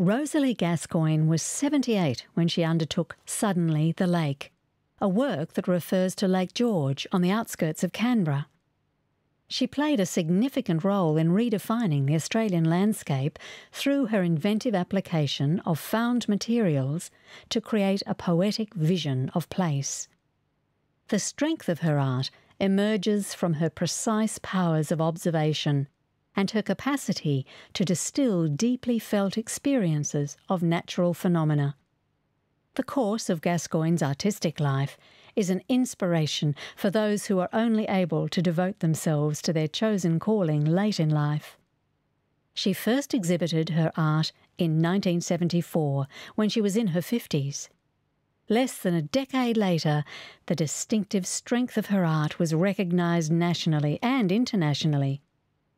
Rosalie Gascoigne was 78 when she undertook Suddenly the Lake, a work that refers to Lake George on the outskirts of Canberra. She played a significant role in redefining the Australian landscape through her inventive application of found materials to create a poetic vision of place. The strength of her art emerges from her precise powers of observation and her capacity to distill deeply felt experiences of natural phenomena. The course of Gascoigne's artistic life is an inspiration for those who are only able to devote themselves to their chosen calling late in life. She first exhibited her art in 1974 when she was in her 50s. Less than a decade later, the distinctive strength of her art was recognised nationally and internationally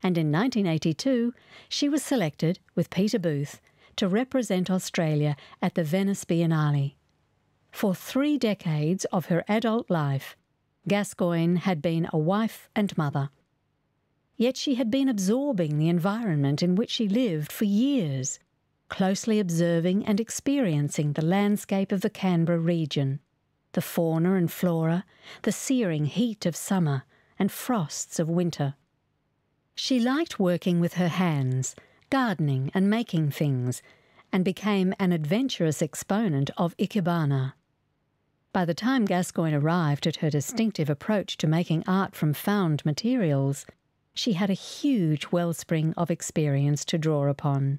and in 1982 she was selected, with Peter Booth, to represent Australia at the Venice Biennale. For three decades of her adult life, Gascoigne had been a wife and mother. Yet she had been absorbing the environment in which she lived for years, closely observing and experiencing the landscape of the Canberra region, the fauna and flora, the searing heat of summer and frosts of winter. She liked working with her hands, gardening and making things, and became an adventurous exponent of Ikebana. By the time Gascoigne arrived at her distinctive approach to making art from found materials, she had a huge wellspring of experience to draw upon.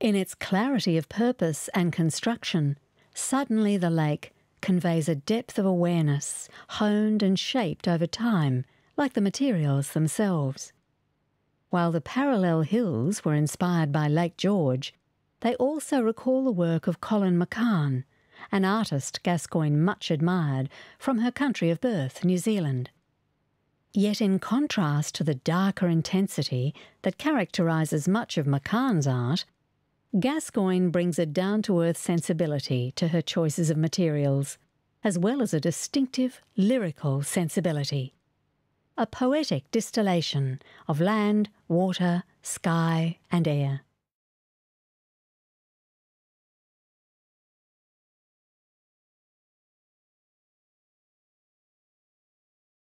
In its clarity of purpose and construction, suddenly the lake conveys a depth of awareness, honed and shaped over time, like the materials themselves. While the parallel hills were inspired by Lake George, they also recall the work of Colin McCahon, an artist Gascoigne much admired from her country of birth, New Zealand. Yet, in contrast to the darker intensity that characterises much of McCahon's art, Gascoigne brings a down to earth sensibility to her choices of materials, as well as a distinctive lyrical sensibility a poetic distillation of land, water, sky, and air.